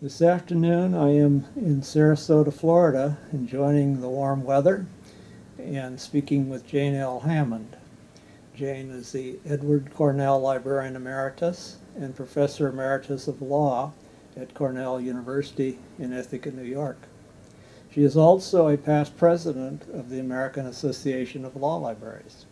This afternoon I am in Sarasota, Florida, enjoying the warm weather and speaking with Jane L. Hammond. Jane is the Edward Cornell Librarian Emeritus and Professor Emeritus of Law at Cornell University in Ithaca, New York. She is also a past president of the American Association of Law Libraries.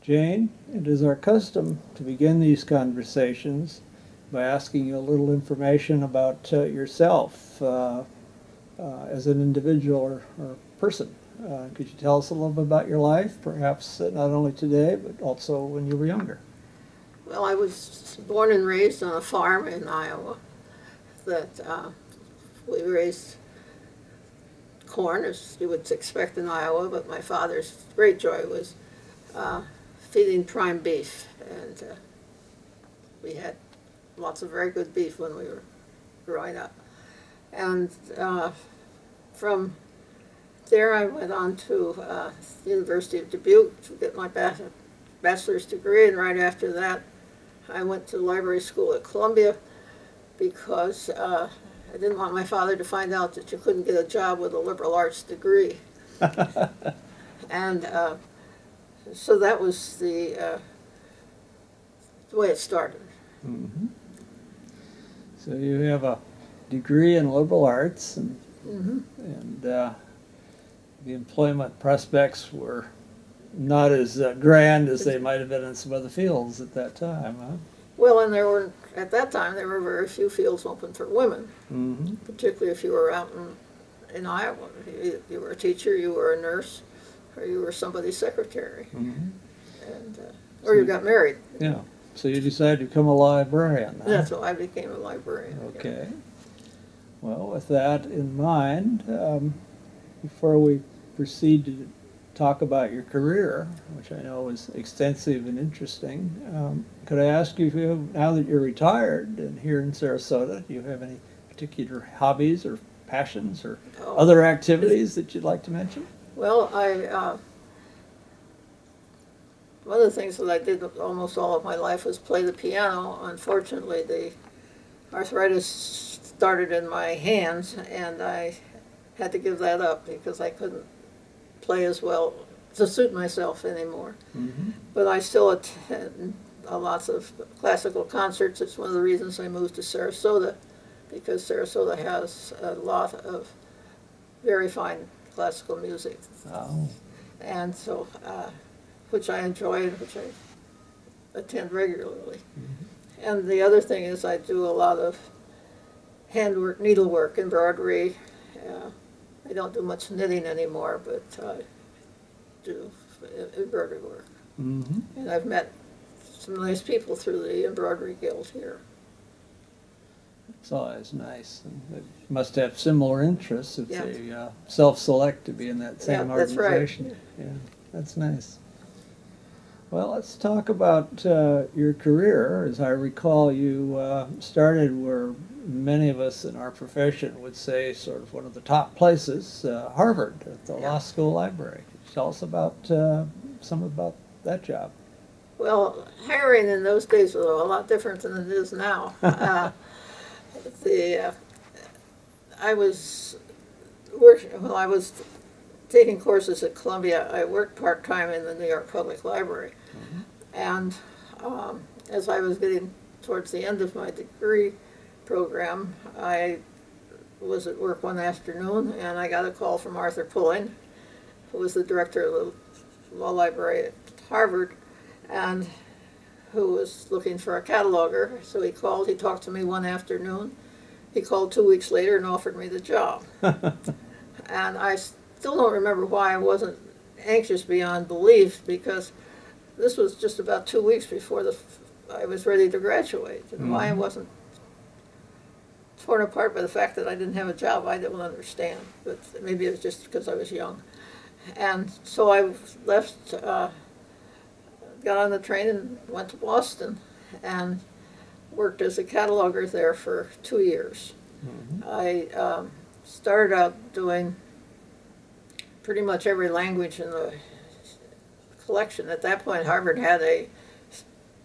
Jane, it is our custom to begin these conversations by asking you a little information about uh, yourself uh, uh, as an individual or, or person. Uh, could you tell us a little bit about your life, perhaps uh, not only today, but also when you were younger? Well, I was born and raised on a farm in Iowa that we raised corn, as you would expect in Iowa, but my father's great joy was uh, feeding prime beef. And uh, we had lots of very good beef when we were growing up. And uh, from there I went on to uh, the University of Dubuque to get my bachelor's degree, and right after that I went to library school at Columbia because uh, I didn't want my father to find out that you couldn't get a job with a liberal arts degree. and uh, so that was the, uh, the way it started. Mm -hmm. So you have a degree in liberal arts, and, mm -hmm. and uh, the employment prospects were not as uh, grand as they might have been in some other fields at that time, huh? Well, and there were at that time there were very few fields open for women, mm -hmm. particularly if you were out in in Iowa. You, you, were a teacher, you were a nurse, or you were somebody's secretary, mm -hmm. and uh, or you got married. Yeah. So you decided to become a librarian. Huh? That's how I became a librarian. Okay. Yeah. Well, with that in mind, um, before we proceed to talk about your career, which I know is extensive and interesting. Um, could I ask you, if you have, now that you're retired and here in Sarasota, do you have any particular hobbies or passions or oh. other activities that you'd like to mention? Well, I uh, one of the things that I did almost all of my life was play the piano. Unfortunately, the arthritis started in my hands, and I had to give that up because I couldn't play as well to suit myself anymore. Mm -hmm. But I still attend lots of classical concerts. It's one of the reasons I moved to Sarasota because Sarasota has a lot of very fine classical music. Oh. And so, uh, which I enjoy and which I attend regularly. Mm -hmm. And the other thing is I do a lot of handwork, needlework, embroidery, uh, I don't do much knitting anymore, but I do embroidery work. Mm -hmm. And I've met some nice people through the embroidery guild here. It's always nice. And they must have similar interests if yeah. they uh, self-select to be in that same yeah, organization. That's right. Yeah, that's nice. Well, let's talk about uh, your career. As I recall, you uh, started where many of us in our profession would say sort of one of the top places, uh, Harvard, at the yeah. law school library. Tell us about uh, some about that job. Well, hiring in those days was a lot different than it is now. uh, the uh, I was working well. I was taking courses at Columbia. I worked part time in the New York Public Library, mm -hmm. and um, as I was getting towards the end of my degree, program, I was at work one afternoon and I got a call from Arthur Pulling, who was the director of the law library at Harvard, and who was looking for a cataloger. So he called, he talked to me one afternoon. He called two weeks later and offered me the job. and I still don't remember why I wasn't anxious beyond belief because this was just about two weeks before the I was ready to graduate, and mm -hmm. why I wasn't torn apart by the fact that I didn't have a job. I didn't understand, but maybe it was just because I was young. And so I left, uh, got on the train and went to Boston and worked as a cataloger there for two years. Mm -hmm. I um, started out doing pretty much every language in the collection. At that point, Harvard had a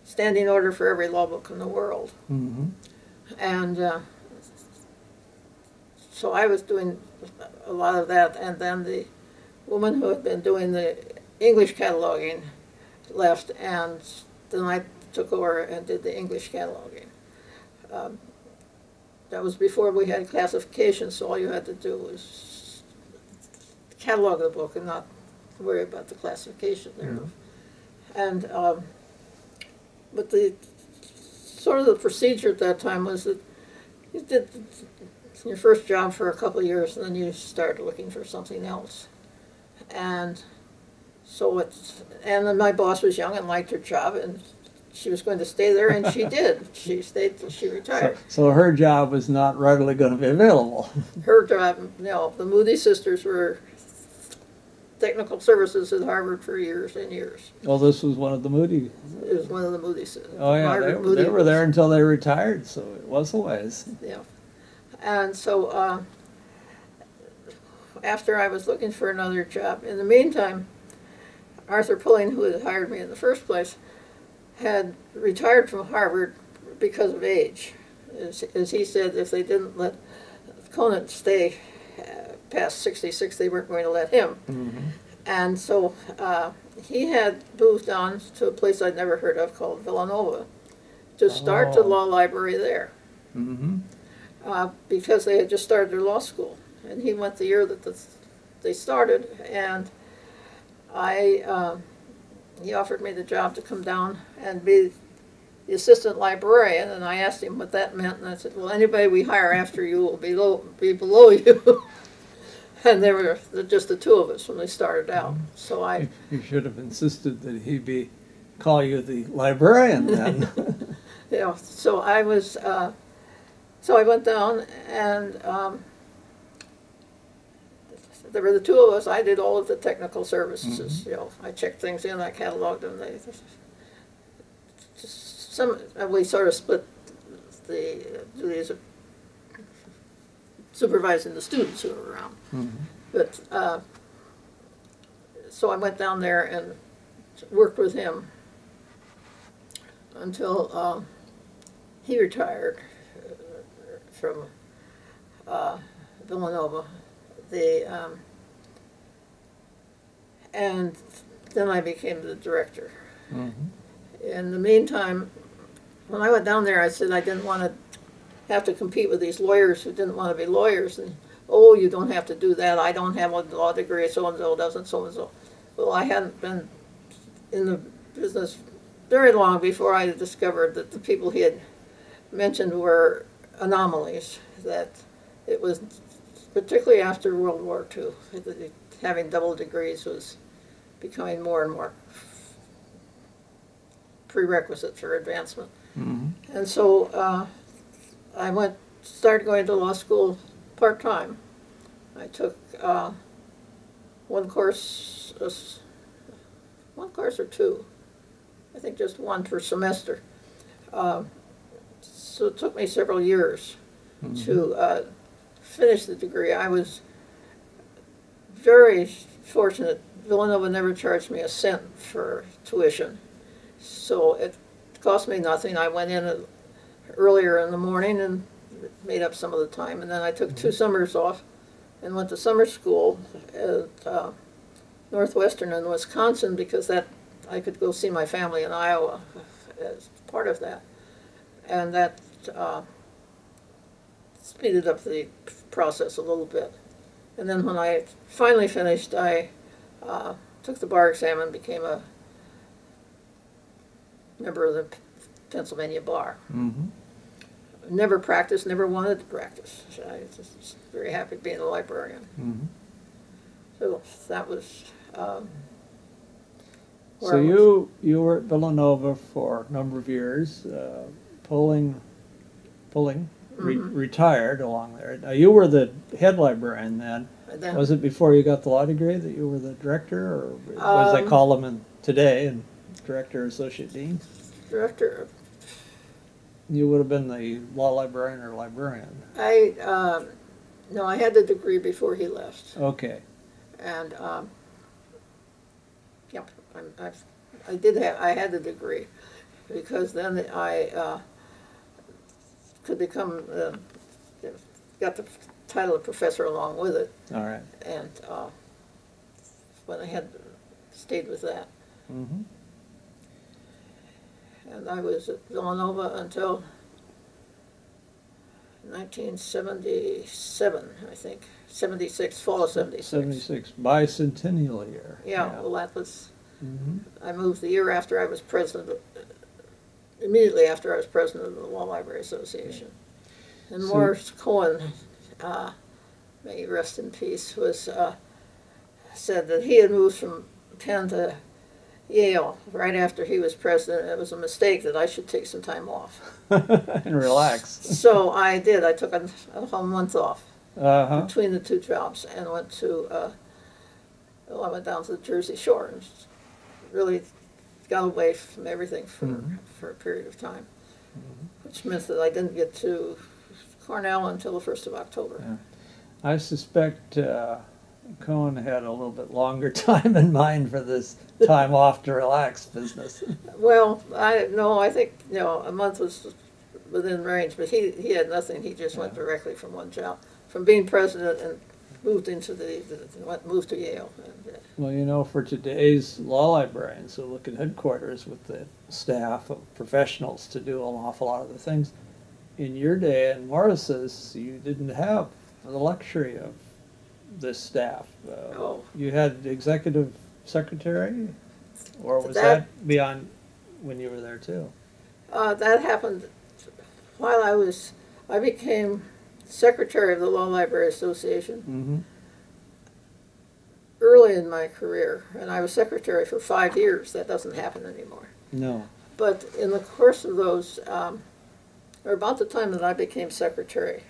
standing order for every law book in the world. Mm -hmm. And uh, so I was doing a lot of that, and then the woman who had been doing the English cataloging left, and then I took over and did the English cataloging. Um, That was before we had classification, so all you had to do was catalog of the book and not worry about the classification thereof. And, um, but the, sort of the procedure at that time was that you did your first job for a couple of years and then you started looking for something else. And so it's, and then my boss was young and liked her job and she was going to stay there and she did. She stayed till she So, retired. so her job was not readily going to be available. Her job, no, the Moody sisters were technical services at Harvard for years and years. Well, this was one of the Moody. It was one of the Moody. Oh yeah, they, they were there until they retired, so it was always. Yeah. And so, uh, after I was looking for another job, in the meantime, Arthur Pulling, who had hired me in the first place, had retired from Harvard because of age. As, as he said, if they didn't let Conant stay past 66, they weren't going to let him. And so uh, he had moved on to a place I'd never heard of called Villanova to start the Oh. law library there Mm-hmm. uh, because they had just started their law school. And he went the year that the, they started, and I, um, he offered me the job to come down and be the assistant librarian, and I asked him what that meant, and I said, well, anybody we hire after you will be below, be below you. And there were just the two of us when they started out, so I, You should have insisted that he be call you the librarian then. know, so I was, uh, so I went down and, um, there were the two of us, I did all of the technical services, you know, I checked things in, I cataloged them, they, just some, we sort of split the duties of supervising the students who were around. Mhm. But, uh, so I went down there and worked with him until um, he retired uh, from uh, Villanova. The, um, and then I became the director. Mhm. In the meantime, when I went down there, I said I didn't want to have to compete with these lawyers who didn't want to be lawyers. And oh, you don't have to do that. I don't have a law degree. So and so doesn't. So and so. Well, I hadn't been in the business very long before I discovered that the people he had mentioned were anomalies. That it was particularly after World War II, that having double degrees was becoming more and more prerequisite for advancement. Mhm. And so uh, I went, started going to law school part-time. I took uh, one course, uh, one course or two, I think just one per semester. Um, So it took me several years to uh, finish the degree. I was very fortunate. Villanova never charged me a cent for tuition. So it cost me nothing. I went in uh, earlier in the morning and made up some of the time. And then I took two summers off and went to summer school at uh, Northwestern in Wisconsin because that I could go see my family in Iowa as part of that. And that uh, speeded up the process a little bit. And then when I finally finished, I uh, took the bar exam and became a member of the Pennsylvania Bar. Mhm. Never practiced, never wanted to practice. I was just very happy being a librarian. Mhm. So that was. Um, So was. you you were at Villanova for a number of years, uh, pulling, pulling, re- Mhm. retired along there. Now you were the head librarian then. Then- Was it before you got the law degree that you were the director, or as they Um, call them in today, and director, associate dean? director. You would have been the law librarian or librarian. I um, no, I had the degree before he left, Okay. and um, yep, I'm, I've, I did have I had the degree because then I uh, could become uh, got the title of professor along with it, All right. and uh, when I had stayed with that. Mm-hmm. And I was at Villanova until 1977, I think, 76, fall of 76. Seventy-six bicentennial year. Yeah, well, that was, Mhm. I moved the year after I was president, of- immediately after I was president of the Law Library Association. And So- Morris Cohen, uh, may he rest in peace, was, uh, said that he had moved from Penn to Yale right after he was president. It was a mistake that I should take some time off. and relax. So I did. I took a, a whole month off Uh huh. between the two jobs and went to, uh, well, I went down to the Jersey Shore and really got away from everything for, Mhm. for a period of time, which meant that I didn't get to Cornell until the first of October. Yeah. I suspect uh, Cohen had a little bit longer time in mind for this time off to relax business. Well, I no, I think you know a month was within range, but he he had nothing. He just went directly from one job, from being president and moved into the, the went moved to Yale. And, uh, Well, you know, for today's law librarians who look at headquarters with the staff of professionals to do an awful lot of the things, in your day at Morris's, you didn't have the luxury of this staff. Uh, Oh. You had the executive secretary, or was That- that beyond when you were there too? Uh, that happened while I was, I became secretary of the Law Library Association Mm-hmm. early in my career, and I was secretary for five years. That doesn't happen anymore. No. But in the course of those, um, or about the time that I became secretary,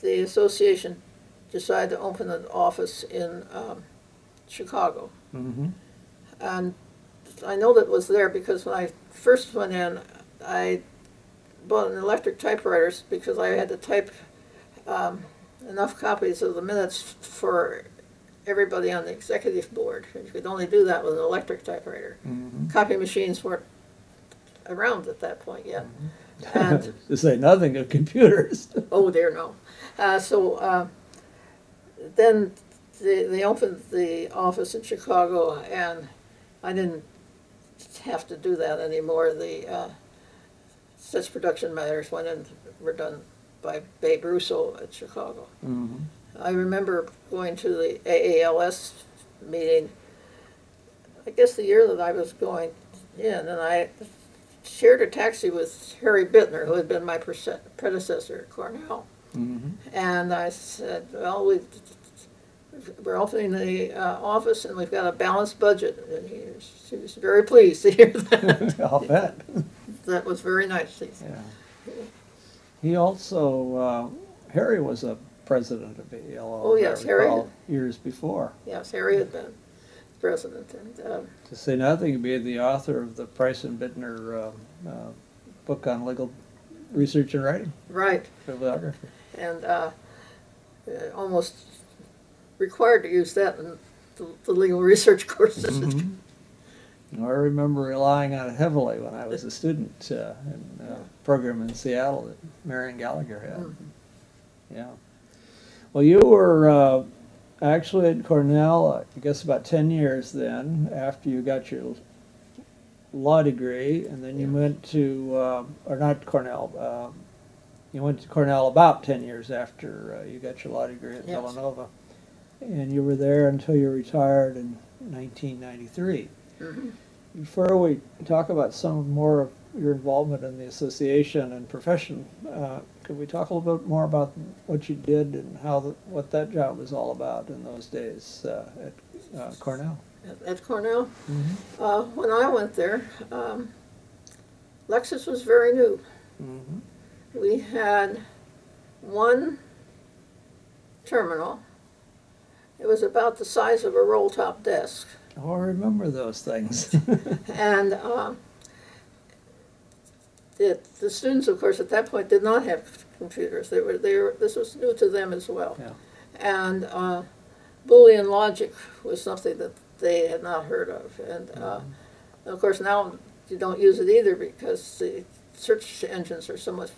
the association decided to open an office in um, Chicago. Mm-hmm. And I know that was there because when I first went in, I bought an electric typewriter because I had to type um, enough copies of the minutes for everybody on the executive board. You could only do that with an electric typewriter. Mm-hmm. Copy machines weren't around at that point yet. And to say nothing of computers. Oh, dear, no. Uh, so uh, then they, they opened the office in Chicago, and I didn't have to do that anymore. The uh, such production matters went in were done by Babe Russo at Chicago. mm-hmm. I remember going to the AALS meeting, I guess the year that I was going in, and I shared a taxi with Harry Bitner, who had been my predecessor at Cornell. Mm-hmm. And I said, well, we, we're opening the uh, office and we've got a balanced budget. And he was, was very pleased to hear that. I'll bet. that was very nice. He- Yeah. He also, uh, Harry was a president of AELO. Oh, yes, Harry. Years before. Yes, Harry had been president. And um, To say nothing, of being the author of the Price and Bitner uh, uh, book on legal research and writing, right. bibliography. And uh, uh, almost required to use that in the, the legal research courses. Mhm. I remember relying on it heavily when I was a student uh, in a program in Seattle that Marian Gallagher had. Mhm. Yeah. Well, you were uh, actually at Cornell, uh, I guess about 10 years then, after you got your law degree, and then you Yeah. went to, uh, or not Cornell, uh, you went to Cornell about 10 years after uh, you got your law degree at Yes. Villanova. And you were there until you retired in 1993. Mhm. Before we talk about some more of your involvement in the association and profession, uh, could we talk a little bit more about what you did and how the, what that job was all about in those days uh, at uh, Cornell? At, at Cornell, uh, when I went there, um, Lexis was very new. Mm-hmm. We had one terminal. It was about the size of a roll-top desk. Oh, I remember those things. And uh, the, the students, of course, at that point did not have computers. They were, they were, this was new to them as well. yeah. And uh, Boolean logic was something that they had not heard of. And uh, of course, now you don't use it either because the search engines are so much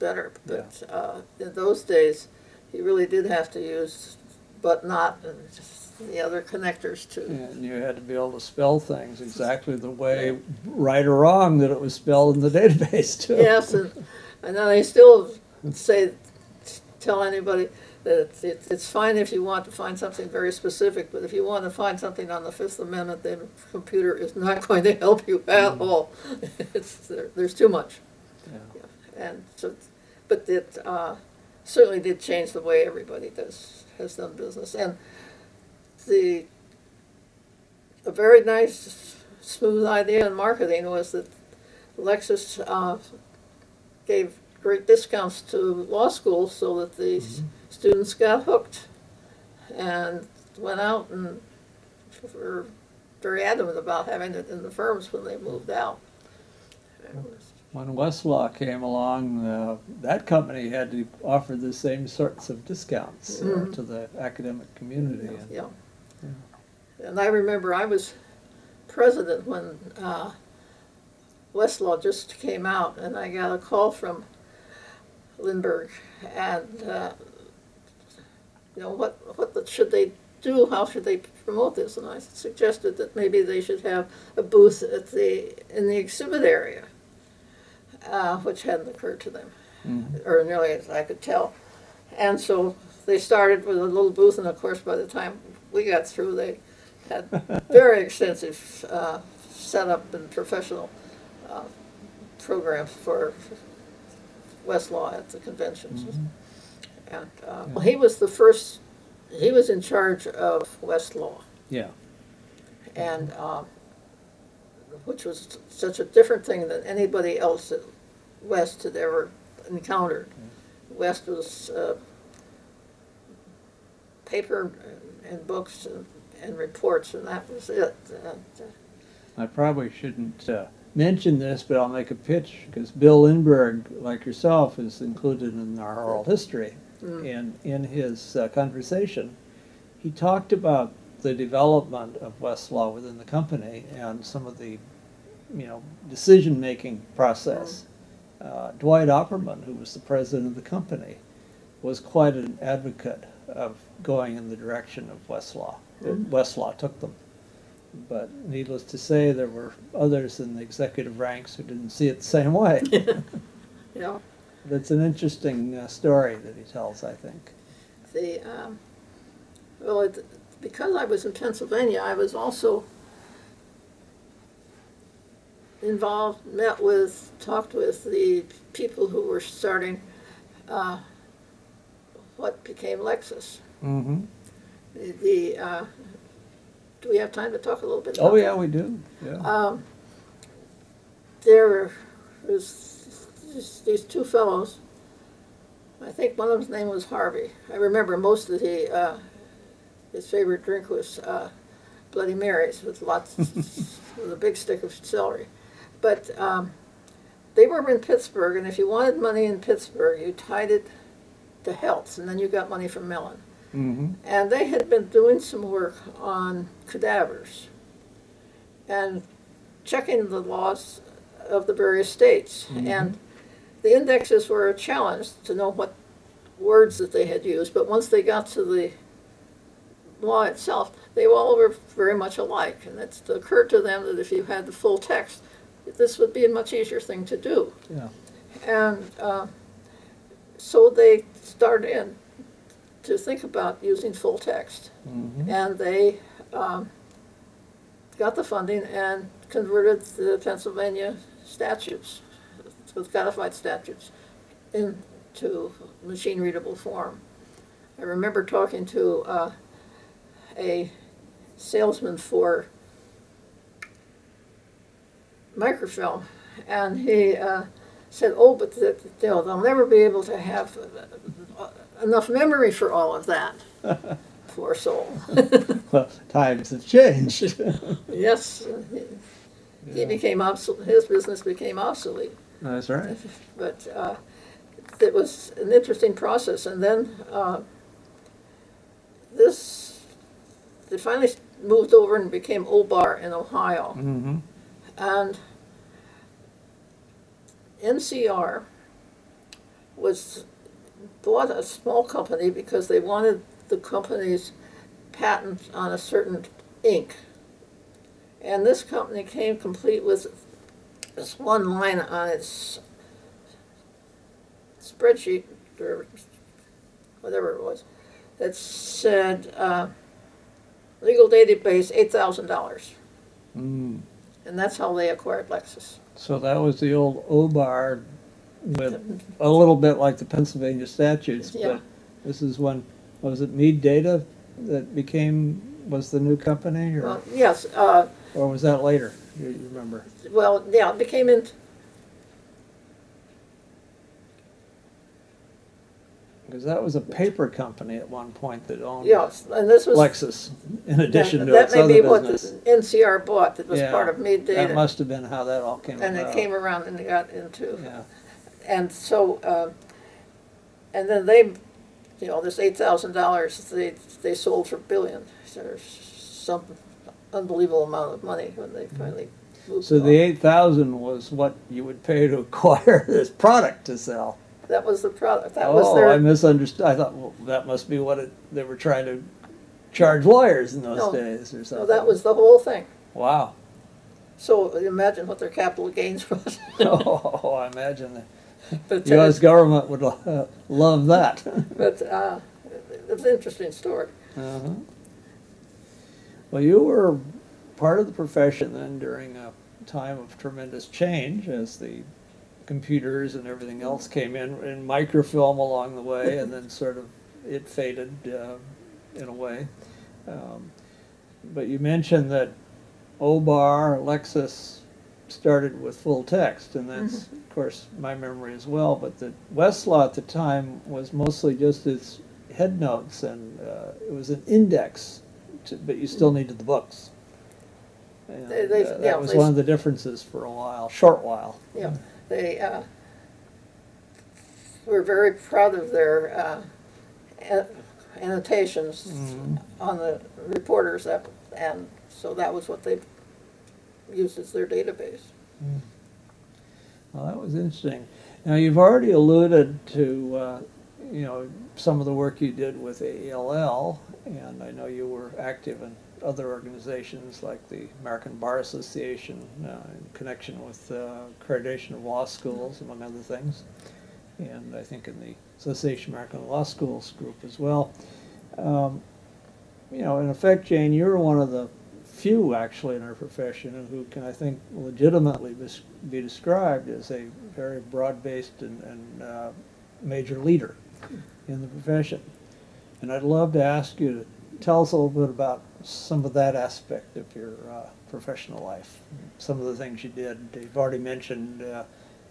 better. But uh, in those days, he really did have to use but not and the other connectors too. And you had to be able to spell things exactly the way, right or wrong, that it was spelled in the database too. Yes, and, and then I still say, tell anybody that it's, it's, it's fine if you want to find something very specific, but if you want to find something on the Fifth Amendment, then a computer is not going to help you at all. It's, there, there's too much. Yeah. And so, but it uh, certainly did change the way everybody does, has done business. And the, a very nice, smooth idea in marketing was that Lexis uh, gave great discounts to law schools so that the s- students got hooked and went out and were very adamant about having it in the firms when they moved out. It was- When Westlaw came along, uh, that company had to offer the same sorts of discounts uh, Mhm. to the academic community. and- Yeah. And I remember I was president when uh, Westlaw just came out, and I got a call from Lindbergh, and uh, you know what what the, should they do? How should they promote this? And I suggested that maybe they should have a booth at the in the exhibit area, uh, which hadn't occurred to them Mhm. or nearly as I could tell. And so they started with a little booth, and of course, by the time we got through, they had very extensive uh, setup and professional uh, programs for Westlaw at the conventions. And uh, well, he was the first. He was in charge of Westlaw, Yeah. and um, which was such a different thing than anybody else West had ever encountered. West was uh, paper and books and, reports, and that was it. I probably shouldn't uh, mention this, but I'll make a pitch because Bill Lindbergh, like yourself, is included in our oral history. Mm. And in his uh, conversation, he talked about the development of Westlaw within the company and some of the, you know, decision-making process. Uh, Dwight Opperman, who was the president of the company, was quite an advocate of going in the direction of Westlaw. Mhm. Westlaw took them. But needless to say, there were others in the executive ranks who didn't see it the same way. know, That's an interesting uh, story that he tells, I think. the um, well, it, because I was in Pennsylvania, I was also involved, met with, talked with the people who were starting uh, what became Lexis. Mm-hmm. The, the uh, do we have time to talk a little bit? About Oh, yeah, that? we do, yeah. Um, there was these, these two fellows. I think one of them's name was Harvey. I remember most of the uh, his favorite drink was uh, Bloody Marys with lots with a big stick of celery. But um, they were in Pittsburgh, and if you wanted money in Pittsburgh, you tied it to health, and then you got money from Mellon. Mm-hmm. And they had been doing some work on cadavers and checking the laws of the various states. And the indexes were a challenge to know what words that they had used, but once they got to the law itself, they all were very much alike. And it occurred to them that if you had the full text, this would be a much easier thing to do. Yeah. And uh, so they started in to think about using full text. Mm-hmm. And they um, got the funding and converted the Pennsylvania statutes, the codified statutes, into machine readable form. I remember talking to uh, a salesman for microfilm, and he uh, said, "Oh, but know, they'll never be able to have uh, enough memory for all of that." Poor soul. Well, times have changed. yes, uh, he, he became obsolete. His business became obsolete. That's right. But uh, it was an interesting process, and then uh, this they finally moved over and became Obar in Ohio. Mm-hmm. And NCR was bought a small company because they wanted the company's patent on a certain ink. And this company came complete with this one line on its spreadsheet, or whatever it was, that said, uh, legal database, eight thousand dollars. Mm. And that's how they acquired Lexis. So that was the old OBAR with a little bit like the Pennsylvania statutes, Yeah. but this is when, was it Mead Data that became, was the new company, or, yes, uh, or was that later? You you remember? well, yeah, it became in, Because that was a paper company at one point that owned yes, and this was. Lexis, in addition to that its may other be what the. NCR bought, that was Yeah, part of Mead That Data. must have been how that all came about. And it came around and got into, Yeah, and so, uh, and then they, you know, this eight thousand dollars, they, they sold for billion. There's some unbelievable amount of money when they finally moved so the eight thousand was what you would pay to acquire this product to sell. That was the product, that was Oh, I misunderstood. I thought, well, that must be what it, they were trying to charge lawyers in those No. days or something. no, that was the whole thing. Wow. So imagine what their capital gains was. Oh, I imagine the But, U.S. uh, government would uh, love that. but, uh, it's an interesting story. Uh-huh. Well, you were part of the profession then during a time of tremendous change as the computers and everything else came in, and microfilm along the way, and then sort of it faded uh, in a way. Um, but you mentioned that OBAR, Lexis started with full text, and that's, of course, my memory as well. But the Westlaw at the time was mostly just its headnotes, and uh, it was an index, to, but you still needed the books. And, They- they- uh, yeah, that was one of the differences for a while, short while. Yeah, they, uh, were very proud of their, uh, an- annotations Mhm. on the reporters, that- and so that was what they used as their database. Well, that was interesting. Now, you've already alluded to, uh, you know, some of the work you did with AALL, and I know you were active in other organizations like the American Bar Association uh, in connection with uh, accreditation of law schools, among other things, and I think in the Association of American Law Schools group as well. Um, you know, in effect, Jane, you're one of the few actually in our profession who can, I think, legitimately be described as a very broad-based and, and uh, major leader in the profession. And I'd love to ask you to tell us a little bit about some of that aspect of your uh, professional life, some of the things you did. You've already mentioned uh,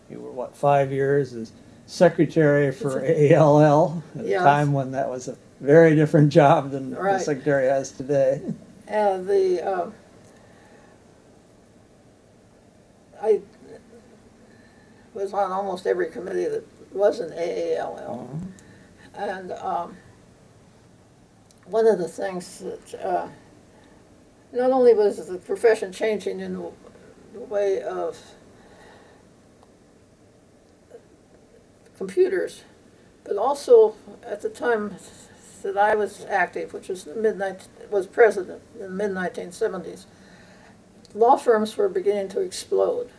you were, what, five years as secretary for ALL at a time when that was a very different job than the Right. secretary has today. And the, uh, I was on almost every committee that was an AALL. And um, one of the things that, uh, not only was the profession changing in the the way of computers, but also at the time that I was active, which was mid was president in the mid 1970s, law firms were beginning to explode,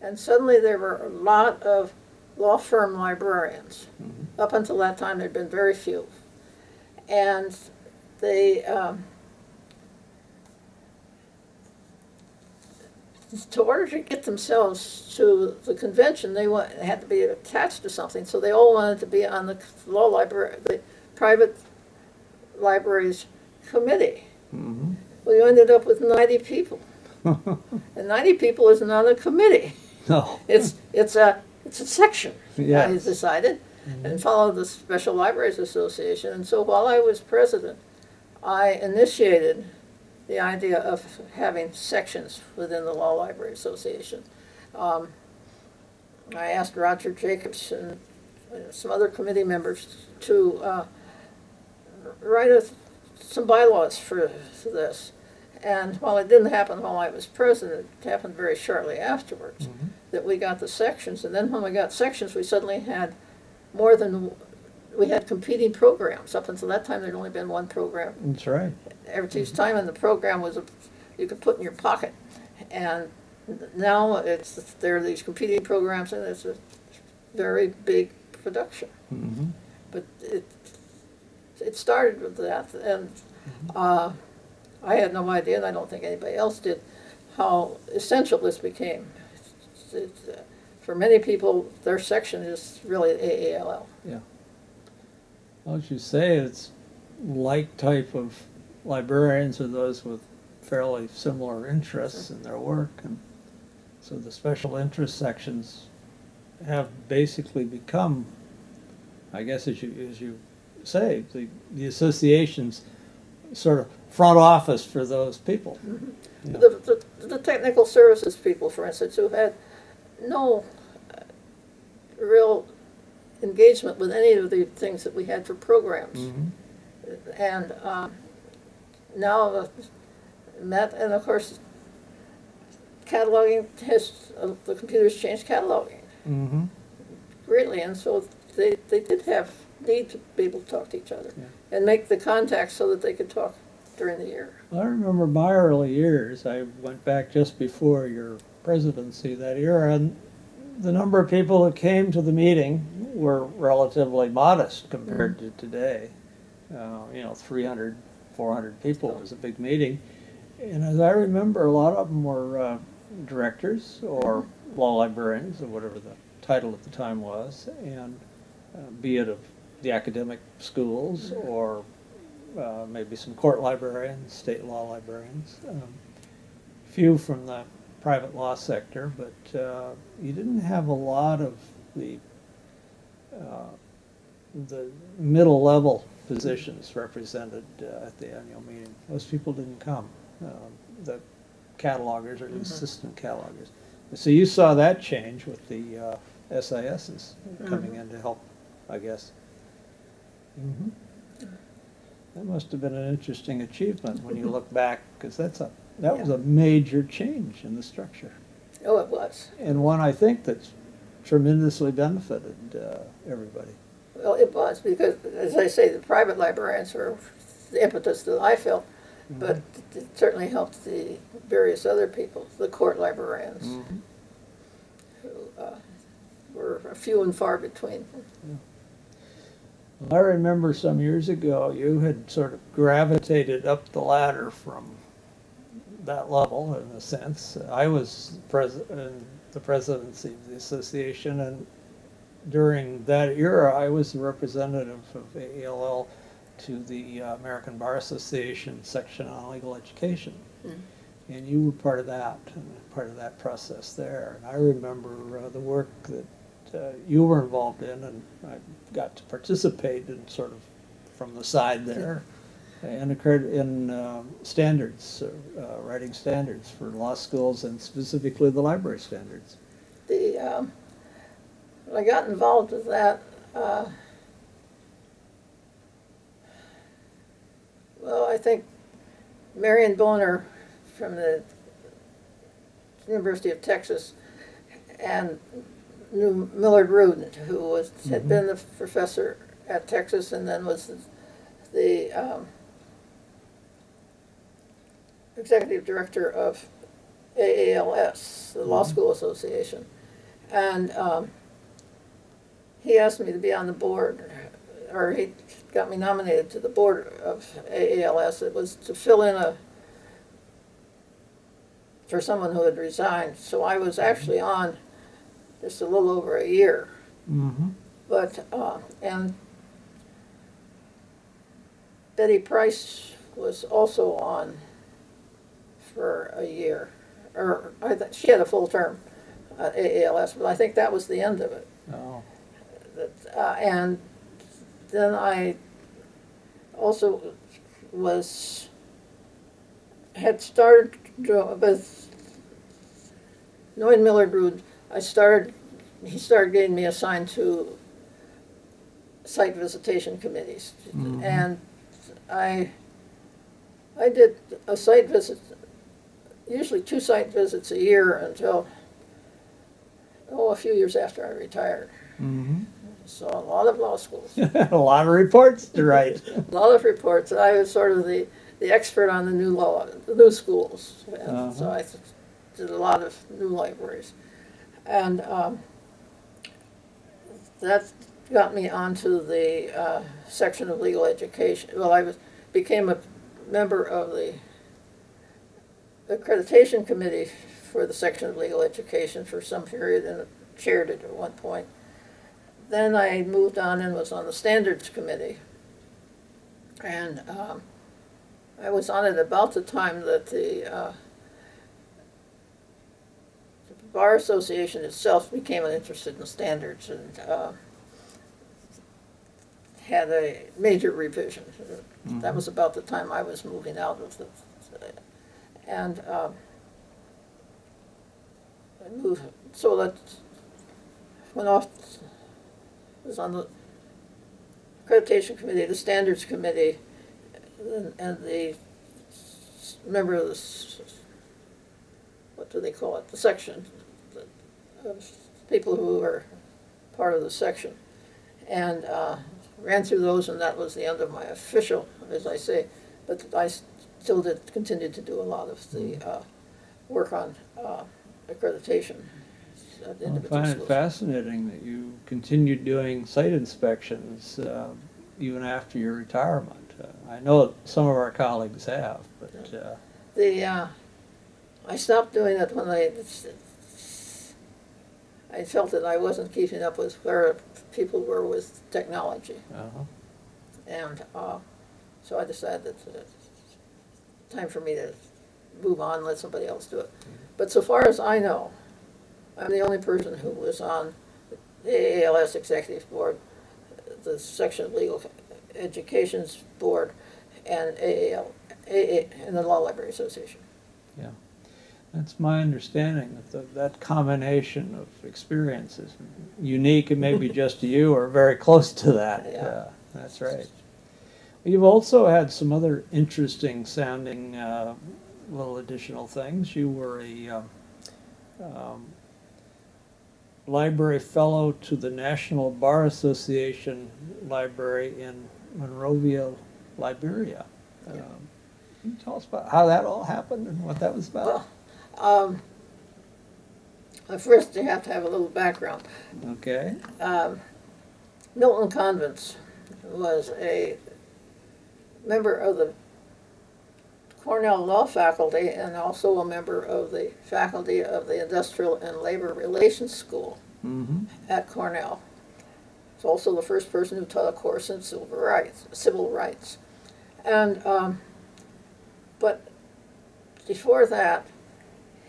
and suddenly there were a lot of law firm librarians. Up until that time, there'd been very few, and they. Um, to order to get themselves to the convention, they want, had to be attached to something, so they all wanted to be on the law library, the private libraries committee. Mhm. Well, you ended up with ninety people, and ninety people is not a committee. No. It's, it's a, it's a section, I Yes. decided, and followed the Special Libraries Association. And so while I was president, I initiated the idea of having sections within the Law Library Association. Um, I asked Roger Jacobs and some other committee members to uh, write a, some bylaws for for this. And while it didn't happen while I was president, it happened very shortly afterwards that we got the sections. And then when we got sections, we suddenly had more than, we had competing programs. Up until that time, there'd only been one program. That's right. Every time in the program was, a you could put in your pocket. And now it's, there are these competing programs and it's a very big production. Mm-hmm. But it, it started with that, and uh, I had no idea, and I don't think anybody else did, how essential this became. It's- it's, uh, For many people, their section is really AALL. Well, as you say, it's like type of librarians are those with fairly similar interests in their work, and so the special interest sections have basically become, I guess, as you as you say, the the association's sort of front office for those people. Yeah. The, the, the technical services people, for instance, who had no real engagement with any of the things that we had for programs. Mhm. And um, now Met, and of course, cataloging has, uh, the computers changed cataloging Mhm. greatly, and so they, they did have need to be able to talk to each other Yeah. and make the contacts so that they could talk during the year. I remember my early years. I went back just before your presidency that year, and the number of people that came to the meeting were relatively modest compared to today. Uh, you know, 300, 400 people was a big meeting. And as I remember, a lot of them were uh, directors or law librarians, or whatever the title at the time was, and uh, be it of the academic schools or uh, maybe some court librarians, state law librarians. Um, few from the private law sector, but uh, you didn't have a lot of the uh, the middle level positions represented uh, at the annual meeting. Most people didn't come. Um, the catalogers or the assistant catalogers. So you saw that change with the uh, SISs coming in to help, I guess. Mhm. That must have been an interesting achievement when you look back, because that's a, that was a major change in the structure. Oh, it was. And one I think that's tremendously benefited uh, everybody. Well, it was, because, as I say, the private librarians were the impetus that I felt, but it certainly helped the various other people, the court librarians, Mhm. who uh, were few and far between. I remember some years ago, you had sort of gravitated up the ladder from that level, in a sense. I was president, the presidency of the association, and during that era, I was the representative of AALL to the uh, American Bar Association section on legal education. Mm. And you were part of that, and part of that process there. And I remember uh, the work that uh, you were involved in, and I got to participate in sort of from the side there, and occurred in um, standards, uh, uh, writing standards for law schools and specifically the library standards. The, um, when I got involved with that, uh, well, I think Marian Boner from the University of Texas and knew Millard Ruud, who was, had been the professor at Texas and then was the um, executive director of AALS, the Law Mhm. School Association. And um, he asked me to be on the board, or he got me nominated to the board of AALS. It was to fill in a, for someone who had resigned. So I was actually on just a little over a year. Mm-hmm. But, uh, and Betty Price was also on for a year. Or, I th- she had a full term at AALS, but I think that was the end of it. Oh, That, uh, and then I also was, had started with knowing Millard Ruud, I started, he started getting me assigned to site visitation committees. Mhm. And I, I did a site visit, usually two site visits a year until, oh, a few years after I retired. mm-hmm. So a lot of law schools, A lot of reports to write. a lot of reports. I was sort of the, the expert on the new law, the new schools. And so I did a lot of new libraries. And um, that got me onto the uh, section of legal education. Well, I was, became a member of the accreditation committee for the section of legal education for some period and chaired it at one point. Then I moved on and was on the standards committee. And um, I was on it about the time that the uh, the Bar Association itself became interested in standards and uh, had a major revision. That was about the time I was moving out of the, and um, I moved, so that went off, was on the accreditation committee, the standards committee, and, and the member of the, what do they call it, the section, of people who were part of the section. And uh, ran through those, and that was the end of my official, as I say, but I did, continued to do a lot of the uh, work on uh, accreditation at the I individual find it schools. fascinating that you continued doing site inspections um, even after your retirement. Uh, I know some of our colleagues have, but uh, The, uh, I stopped doing it when I, I felt that I wasn't keeping up with where people were with technology. uh-huh. And uh, so I decided that time for me to move on, let somebody else do it. But so far as I know, I'm the only person who was on the AALS Executive Board, the Section of Legal Education's Board, and AAL, AA, and the Law Library Association. Yeah. That's my understanding, that the- that combination of experiences, unique and maybe just to you, or very close to that. Yeah. Uh, That's right. You've also had some other interesting sounding uh, little additional things. You were a um, um, library fellow to the National Bar Association Library in Monrovia, Liberia. Yeah. Um, Can you tell us about how that all happened and what that was about? Well, um, First, you have to have a little background. Okay. um, Milton Konvitz was a member of the Cornell Law Faculty and also a member of the faculty of the Industrial and Labor Relations School Mm-hmm. at Cornell. He's also the first person who taught a course in civil rights. Civil rights, and um, but before that,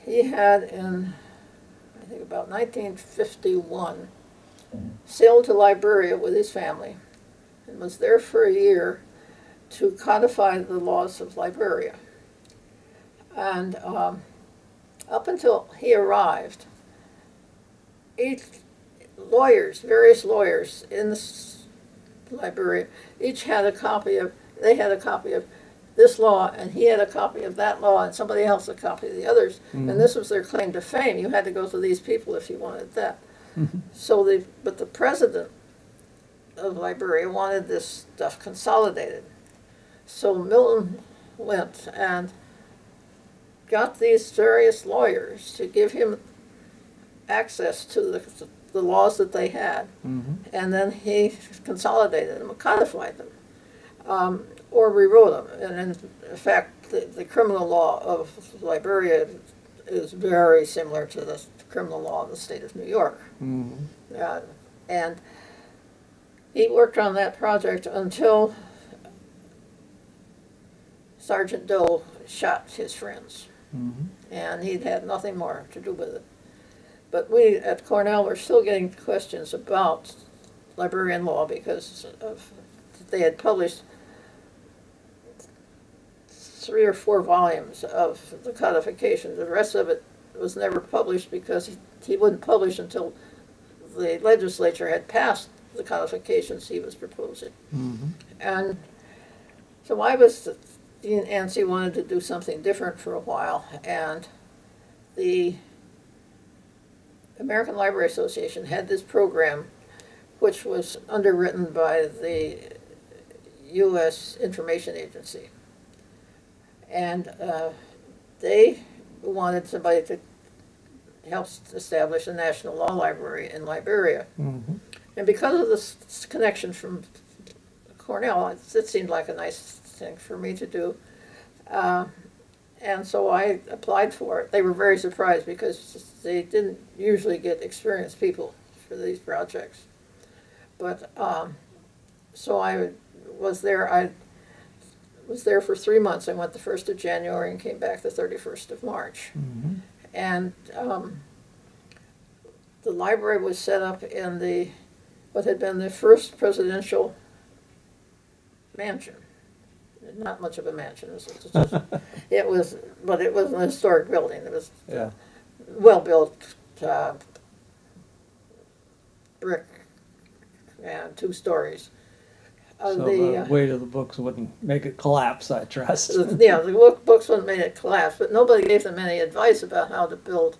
he had in I think about 1951 sailed to Liberia with his family and was there for a year to codify the laws of Liberia. And um, up until he arrived, each lawyers, various lawyers in the Liberia, each had a copy of, they had a copy of this law, and he had a copy of that law, and somebody else a copy of the others. And this was their claim to fame. You had to go to these people if you wanted that. So the, but the president of Liberia wanted this stuff consolidated. So Milton went and got these various lawyers to give him access to the, the laws that they had. Mm-hmm. And then he consolidated them, codified them, um, or rewrote them. And in fact, the, the criminal law of Liberia is very similar to the criminal law of the state of New York. Mm-hmm. Uh, and he worked on that project until Sergeant Doe shot his friends, Mm-hmm. and he'd had nothing more to do with it. But we at Cornell were still getting questions about Liberian law because of they had published three or four volumes of the codification. The rest of it was never published because he, he wouldn't publish until the legislature had passed the codifications he was proposing. Mm-hmm. And so I was, Dean Anstey wanted to do something different for a while, and the American Library Association had this program which was underwritten by the U.S. Information Agency. And uh, they wanted somebody to help establish a national law library in Liberia. Mhm. And because of this connection from Cornell, it, it seemed like a nice thing for me to do. Uh, and so I applied for it. They were very surprised because they didn't usually get experienced people for these projects. But um, so I was there. I was there for three months. I went the first of January and came back the thirty first of March Mhm. and um, the library was set up in the what had been the first presidential mansion. Not much of a mansion. It was, it was just- it was but it was an historic building. It was Yeah. well built, uh, brick, and two stories. Uh, So the, the uh, weight of the books wouldn't make it collapse, I trust. yeah, the books wouldn't make it collapse, but nobody gave them any advice about how to build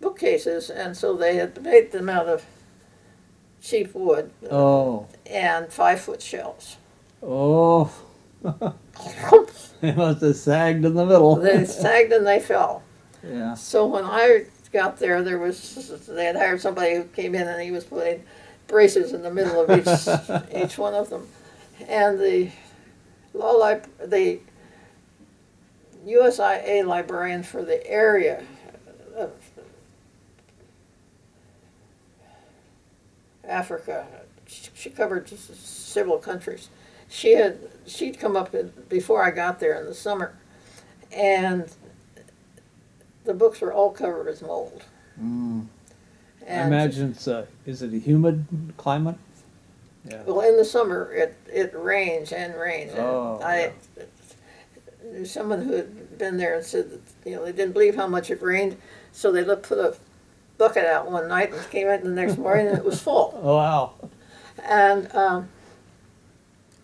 bookcases, and so they had made them out of cheap wood Oh, and five foot shelves. Oh. they must have sagged in the middle. they sagged and they fell. Yeah. So when I got there, there was they had hired somebody who came in and he was putting braces in the middle of each each one of them, and the law lib the USIA librarian for the area of Africa, she she covered several countries. She had she'd come up before I got there in the summer, and the books were all covered with mold. Mm. I imagine it's a, is it a humid climate? Yeah. Well, in the summer, it, it rains and rains. And Oh, I, there's someone who had been there and said that, you know, they didn't believe how much it rained, so they let- put a bucket out one night and came in the next morning and it was full. Oh, wow. And um,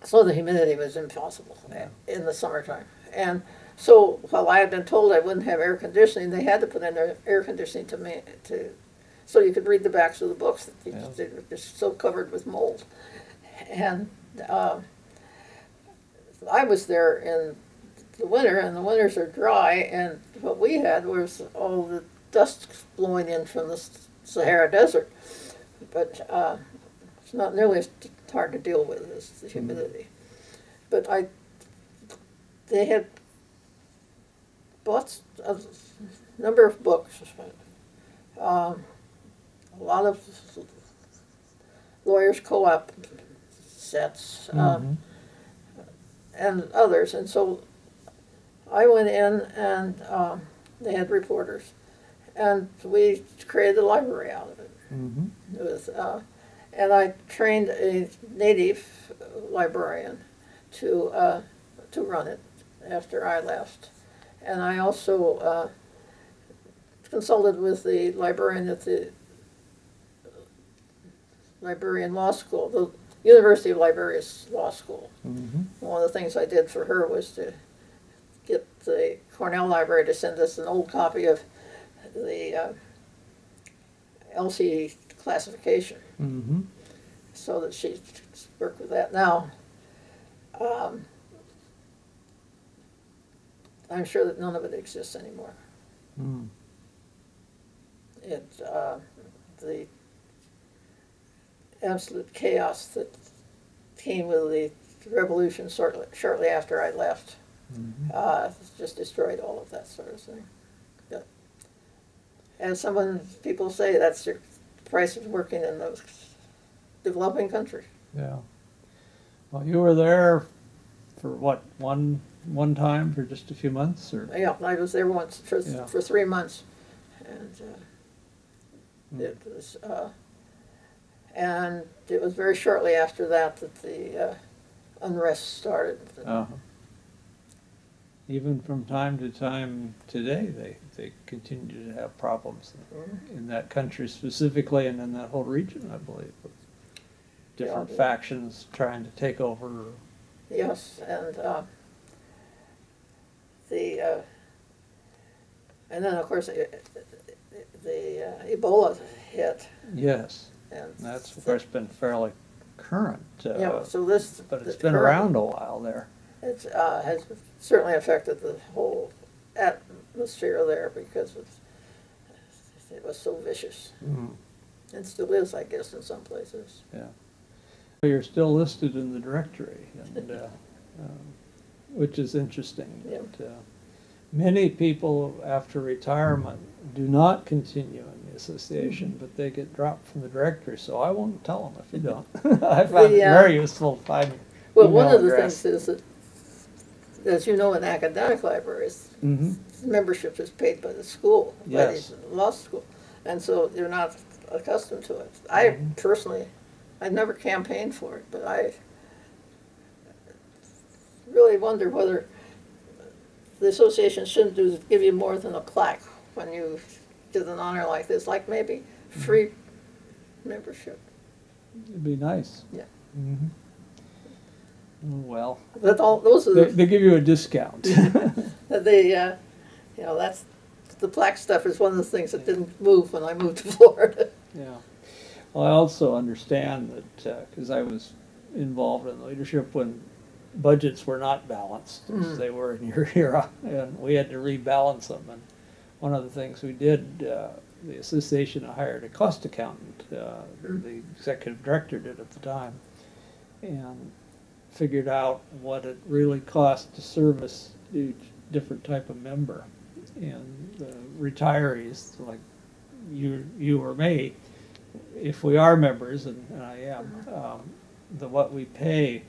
so the humidity was impossible Yeah. in the summertime. And so while I had been told I wouldn't have air conditioning, they had to put in their air conditioning to me to so you could read the backs of the books. They, Yeah. they were just so covered with mold. And uh, I was there in the winter, and the winters are dry. And what we had was all the dust blowing in from the Sahara Desert, but. Uh, it's not nearly as hard to deal with as the humidity. But I, they had bought a number of books, um, a lot of lawyers co-op sets, um, Mhm. and others. And so I went in and um, they had reporters, and we created a library out of it. Mhm. with, uh, and I trained a native librarian to uh, to run it after I left, and I also uh, consulted with the librarian at the Liberian Law School, the University of Liberia's Law School. Mhm. One of the things I did for her was to get the Cornell Library to send us an old copy of the uh, LC classification Mhm. so that she worked with that. Now, um, I'm sure that none of it exists anymore. Mm. It, uh, the absolute chaos that came with the revolution shortly, shortly after I left Mhm. uh, just destroyed all of that sort of thing. And someone, people say that's the price of working in those developing countries. Yeah. Well, you were there for what, one, one time for just a few months or? Yeah, I was there once for, Yeah. for three months. And uh, Mm. it was, uh, and it was very shortly after that that the uh, unrest started. Uh-huh. Even from time to time today, they, they continue to have problems in that country specifically and in that whole region, I believe. with Different Yeah. factions trying to take over. Yes, and uh, the uh, and then of course the, the uh, Ebola hit, Yes. And That's, of course, been fairly current, Yeah, uh, so this. but it's been current- around a while there. It uh, has certainly affected the whole atmosphere there because it's, it was so vicious. And still is, I guess, in some places. Yeah. You're still listed in the directory, and, uh, um, which is interesting. Yeah. but, uh, Many people after retirement do not continue in the association, Mm-hmm. but they get dropped from the directory, so I won't tell them if you don't. I found it uh, very useful to find Well, one of the address. things is that, as you know, in academic libraries, Mhm. membership is paid by the school, by Yes. the law school, and so you're not accustomed to it. I Mhm. personally, I never campaigned for it, but I really wonder whether the association shouldn't do, give you more than a plaque when you did an honor like this, like maybe free membership. It'd be nice. Yeah. Mhm. Oh, Well, But all, those are they, the, they give you a discount. the, uh, you know, that's, the plaque stuff is one of the things that didn't move when I moved to Florida. Yeah. Well, I also understand that, because I was involved in leadership when budgets were not balanced, as Mm. they were in your era, and we had to rebalance them. And one of the things we did, uh, the association hired a cost accountant, uh, Mm. the executive director did at the time, and figured out what it really cost to service each different type of member. And the retirees, like you, you or me, if we are members, and, and I am, um, the, what we pay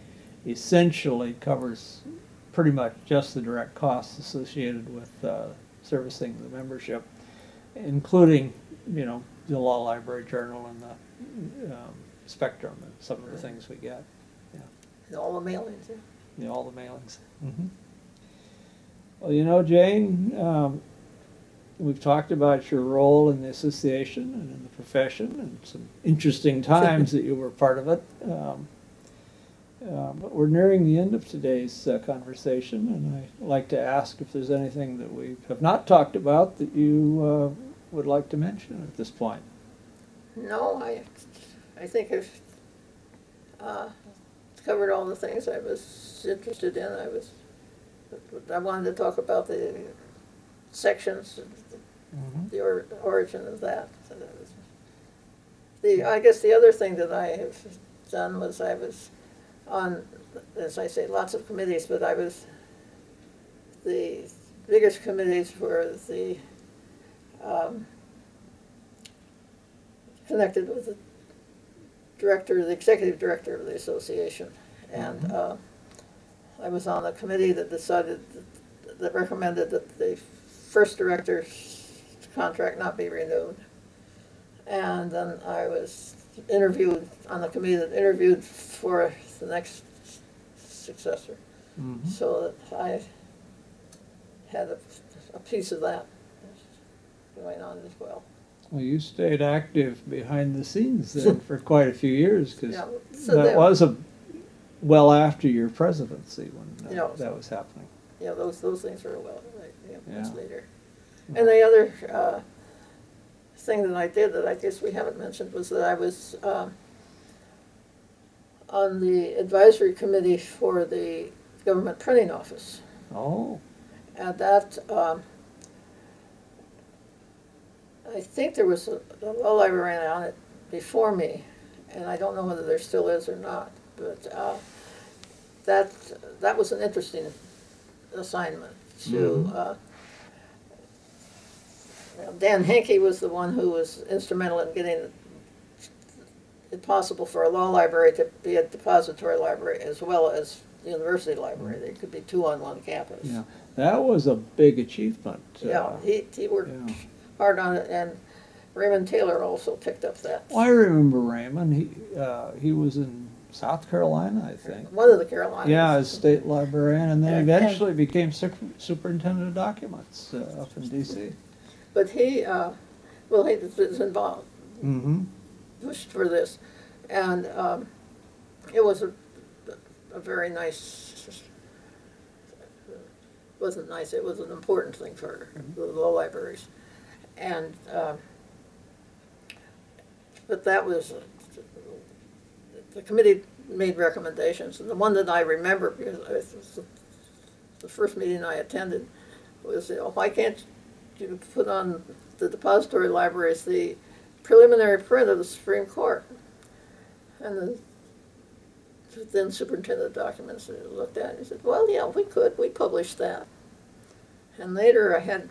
essentially covers pretty much just the direct costs associated with, uh, servicing the membership, including, you know, the Law Library Journal and the, um, Spectrum and some of the things we get, And all the mailings, yeah. you know, all the mailings. Mhm. Well, you know, Jane, um, we've talked about your role in the association and in the profession and some interesting times that you were part of it. Um, uh, but we're nearing the end of today's uh, conversation, and I'd like to ask if there's anything that we have not talked about that you uh, would like to mention at this point. No, I, I think I've uh, covered all the things I was interested in. I was, I wanted to talk about the sections, the or- origin of that. The, I guess the other thing that I have done was I was on, as I say, lots of committees, but I was, the biggest committees were the, um, connected with the director, the executive director of the association. And Mhm. uh, I was on a committee that decided, that- that recommended that the first director's contract not be renewed. And then I was interviewed on the committee that interviewed for the next successor. Mhm. So that I had a, a piece of that going on as well. Well, you stayed active behind the scenes then for quite a few years, because Yeah, so that there- was a, well after your presidency when uh, Yeah. that was happening. Yeah, those, those things were well, right, yeah, much Yeah. later. And the other, uh, thing that I did that I guess we haven't mentioned was that I was, um, on the advisory committee for the government printing office. Oh, And that, um, I think there was a, a law librarian on it before me, and I don't know whether there still is or not, but, uh, that, that was an interesting assignment to, Mhm. uh, Dan Henke was the one who was instrumental in getting it possible for a law library to be a depository library as well as university library. They could be two on one campus. yeah, that was a big achievement. Yeah, uh, he, he worked yeah. Hard on it, and Raymond Taylor also picked up that. Well, I remember Raymond, he, uh, he was in South Carolina, I think. One of the Carolinas. Yeah, as state librarian, and then Yeah, and- eventually became sup- superintendent of documents uh, up in DC. But he, uh, well, he was involved, Mm-hmm. pushed for this, and um, it was a, a very nice, wasn't nice, it was an important thing for the law libraries. And um, but that was, uh, the committee made recommendations, and the one that I remember, because it was the- first meeting I attended, was, why can't you put on the depository libraries the preliminary print of the Supreme Court? And the then superintendent of documents looked at and said, well, yeah, we could, we published that. And later I had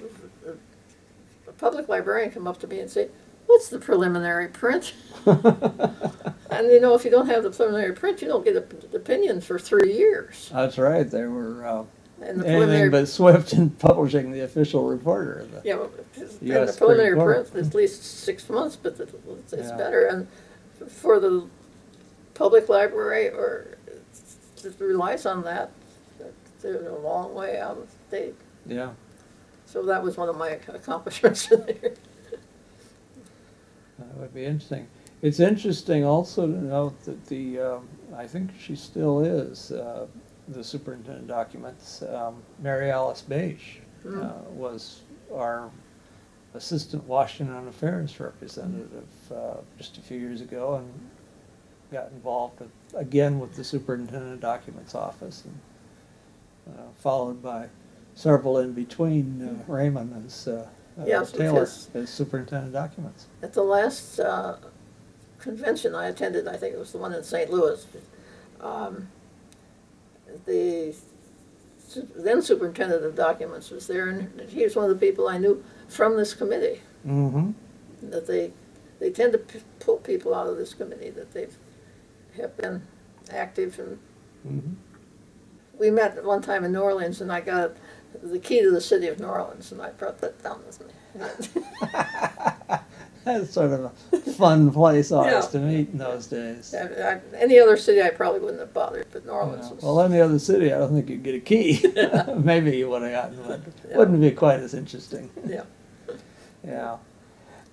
public librarian come up to me and say, what's the preliminary print? And you know, if you don't have the preliminary print, you don't get an opinion for three years. That's right, they were, uh, And the anything but swift in publishing the official reporter. The- yeah, well, and the preliminary print is at least six months, but it's it's Yeah. better. And for the public library or that relies on that, they're a long way out of date. Yeah, So that was one of my accomplishments there. that would be interesting. It's interesting also to note that the, um, I think she still is, uh, the superintendent documents, um, Mary Alice Baish, Hmm. uh, was our assistant Washington Affairs representative, uh, just a few years ago and got involved with, again with the superintendent documents office and, uh, followed by several in between, uh, Raymond as, uh, uh, Taylor as superintendent of documents. At the last uh, convention I attended, I think it was the one in St. Louis, um, the then superintendent of documents was there, and he was one of the people I knew from this committee, Mm-hmm. that they, they tend to p- pull people out of this committee, that they've, have been active, and Mm-hmm. we met one time in New Orleans, and I got the key to the city of New Orleans, and I brought that down with me. That's sort of a fun place always Yeah. to meet in those days. I- I- Any other city I probably wouldn't have bothered, but New Orleans Yeah. was. Well, any other city, I don't think you'd get a key. Maybe you would have gotten, but Yeah. wouldn't be quite as interesting. Yeah. Yeah.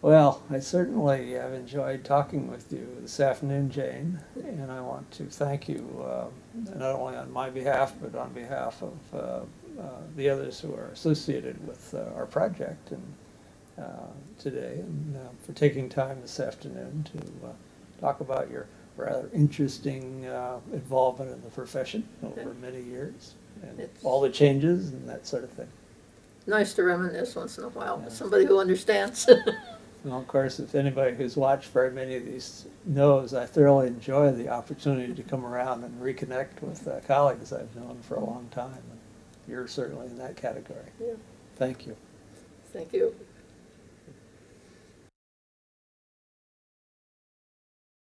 Well, I certainly have enjoyed talking with you this afternoon, Jane, and I want to thank you, uh, not only on my behalf, but on behalf of uh, the others who are associated with uh, our project and uh, today, and uh, for taking time this afternoon to uh, talk about your rather interesting uh, involvement in the profession over many years, and It's- all the changes and that sort of thing. Nice to reminisce once in a while Yeah. with somebody who understands. Well, of course, if anybody who's watched very many of these knows, I thoroughly enjoy the opportunity to come around and reconnect with uh, colleagues I've known for a long time. and You're certainly in that category. Yeah. Thank you. Thank you.